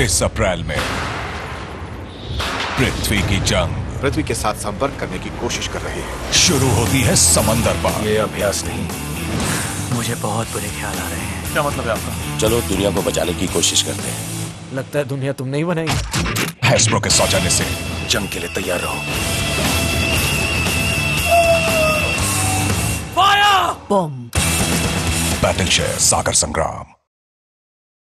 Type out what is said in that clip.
इस अप्रैल में। पृथ्वी की जंग। पृथ्वी के साथ संपर्क करने की कोशिश कर रही है। शुरू होती है समंदर पर। ये अभ्यास नहीं। मुझे बहुत बुरे ख्याल आ रहे हैं। क्या मतलब है आपका? चलो दुनिया को बचाने की कोशिश करते हैं। लगता है दुनिया तुम नहीं बनाई हैस्ब्रो के सौजन्य से। जंग के लिए तैयार रहो। बम बैटल शेयर सागर संग्राम।